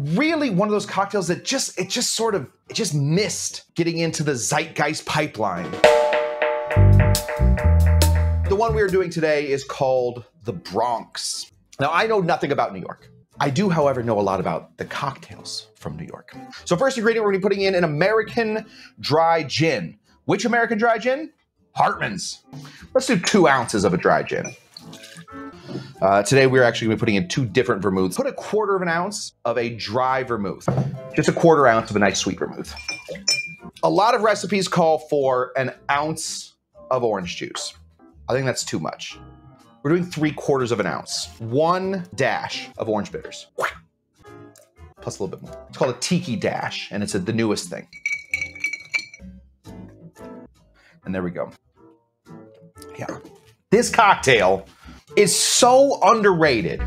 really one of those cocktails that just it just sort of it just missed getting into the zeitgeist pipeline. The one we are doing today is called the Bronx. Now, I know nothing about New York. I do, however, know a lot about the cocktails from New York. So, first ingredient we're gonna be putting in an American dry gin. Which American dry gin? Hartman's. Let's do two ounces of a dry gin. Uh, today we're actually going to be putting in two different vermouths. Put a quarter of an ounce of a dry vermouth. Just a quarter ounce of a nice sweet vermouth. A lot of recipes call for an ounce of orange juice. I think that's too much. We're doing three quarters of an ounce. One dash of orange bitters. Plus a little bit more. It's called a tiki dash, and it's a, the newest thing. And there we go. Yeah. This cocktail is so underrated